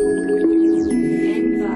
Enva.